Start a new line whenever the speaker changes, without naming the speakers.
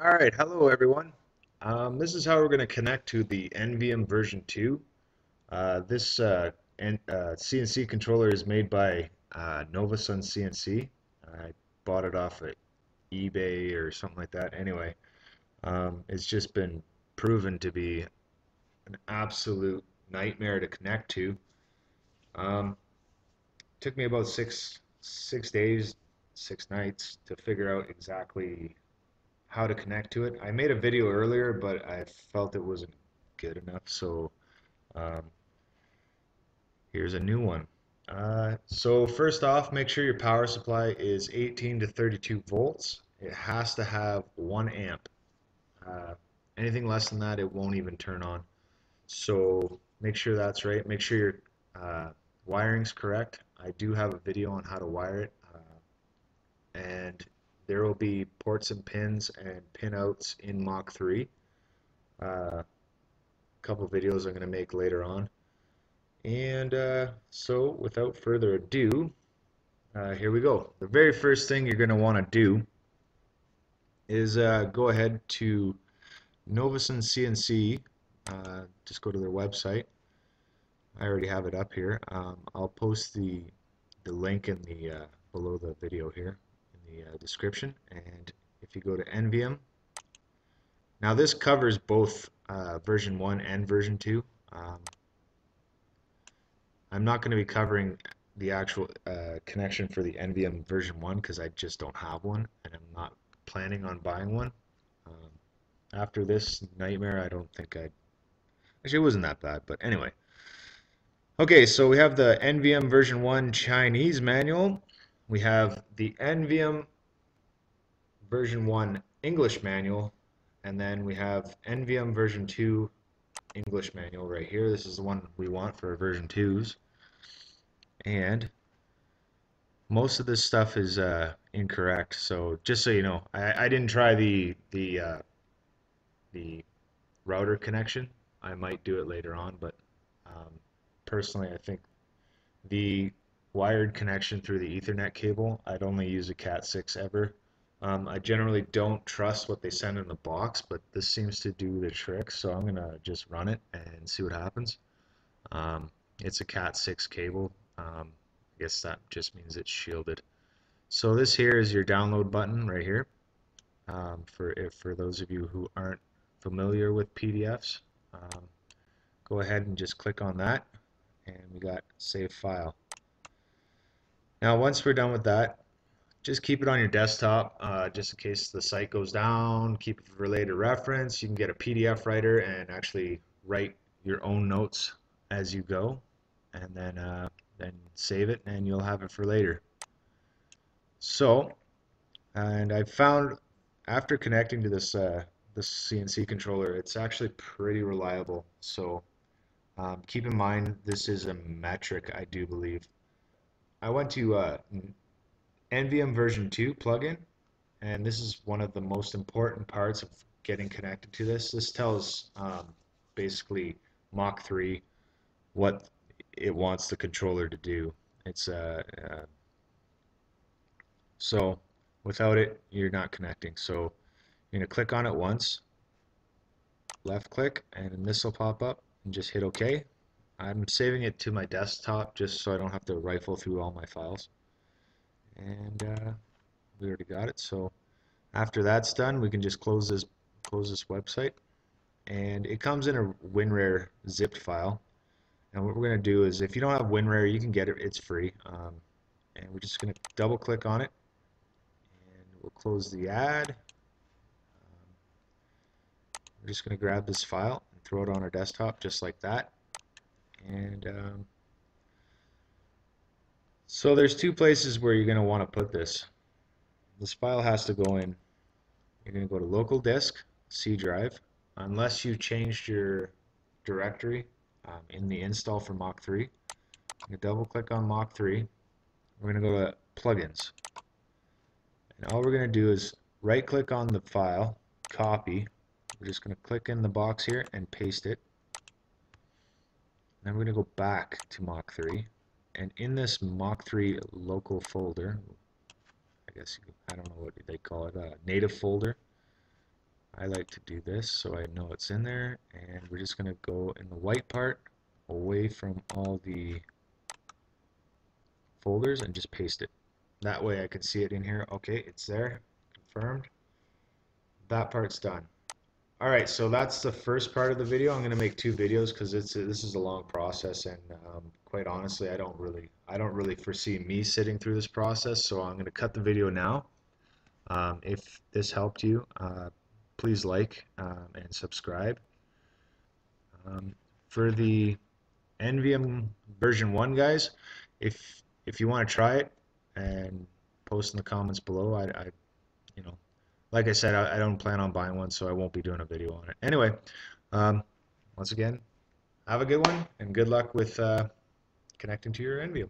All right, hello everyone. Um, this is how we're going to connect to the NVEM version 2. Uh, this uh, uh, CNC controller is made by uh, Novosun CNC. I bought it off of eBay or something like that. Anyway, um, it's just been proven to be an absolute nightmare to connect to. Um, took me about six six days, six nights to figure out exactly how to connect to it. I made a video earlier, but I felt it wasn't good enough, so um, here's a new one. Uh, so first off, make sure your power supply is 18 to 32 volts. It has to have one amp. Uh, anything less than that, it won't even turn on. So make sure that's right. Make sure your uh, wiring's correct. I do have a video on how to wire it, uh, and there will be ports and pins and pinouts in Mach 3. Uh, a couple videos I'm going to make later on. And uh, so without further ado, uh, here we go. The very first thing you're going to want to do is uh, go ahead to Novosun CNC. Uh, just go to their website. I already have it up here. Um, I'll post the the link in the uh, below the video here the uh, description. And if you go to NVEM, now this covers both uh, version 1 and version 2. Um, I'm not going to be covering the actual uh, connection for the NVEM version 1 because I just don't have one and I'm not planning on buying one. Um, after this nightmare, I don't think I'd... Actually, it wasn't that bad, but anyway. Okay, so we have the NVEM version 1 Chinese manual we have the NVEM version 1 English manual, and then we have NVEM version 2 English manual right here. This is the one we want for version 2s. And most of this stuff is uh, incorrect. So just so you know, I, I didn't try the the uh, the router connection. I might do it later on, but um, personally, I think the wired connection through the Ethernet cable. I'd only use a Cat6 ever. Um, I generally don't trust what they send in the box, but this seems to do the trick, so I'm going to just run it and see what happens. Um, it's a Cat6 cable. Um, I guess that just means it's shielded. So this here is your download button right here. Um, for if for those of you who aren't familiar with PDFs, um, go ahead and just click on that, and we got save file. Now once we're done with that, just keep it on your desktop uh, just in case the site goes down. Keep it for later reference. You can get a PDF writer and actually write your own notes as you go and then uh, then save it and you'll have it for later. So, and I found after connecting to this uh, this CNC controller, it's actually pretty reliable. So um, keep in mind this is a metric, I do believe. I went to uh, NVEM version 2 plugin, and this is one of the most important parts of getting connected to this. This tells um, basically Mach 3 what it wants the controller to do. It's uh, uh, so without it, you're not connecting. So you're gonna click on it once, left click, and this will pop up, and just hit OK. I'm saving it to my desktop just so I don't have to rifle through all my files. And uh, we already got it. So after that's done, we can just close this close this website. And it comes in a WinRAR zipped file. And what we're going to do is, if you don't have WinRAR, you can get it. It's free. Um, and we're just going to double click on it. And we'll close the ad. Um, we're just going to grab this file and throw it on our desktop just like that and um, so there's two places where you're going to want to put this. This file has to go in. You're going to go to local disk C drive unless you changed your directory um, in the install for Mach 3 you double click on Mach 3 we're going to go to plugins. And all we're going to do is right click on the file copy. We're just going to click in the box here and paste it then we're going to go back to Mach 3. And in this Mach 3 local folder, I guess, I don't know what they call it, a native folder, I like to do this so I know it's in there and we're just going to go in the white part away from all the folders and just paste it. That way I can see it in here. Okay, it's there. Confirmed. That part's done. Alright, so that's the first part of the video. I'm going to make two videos because it's this is a long process and um, quite honestly I don't really I don't really foresee me sitting through this process so I'm going to cut the video now. Um, if this helped you, uh, please like um, and subscribe. Um, for the NVEM version 1 guys, if if you want to try it and post in the comments below, I, I you know, like I said, I, I, don't plan on buying one, so I won't be doing a video on it. Anyway, um, once again, have a good one and good luck with uh, connecting to your NVEM.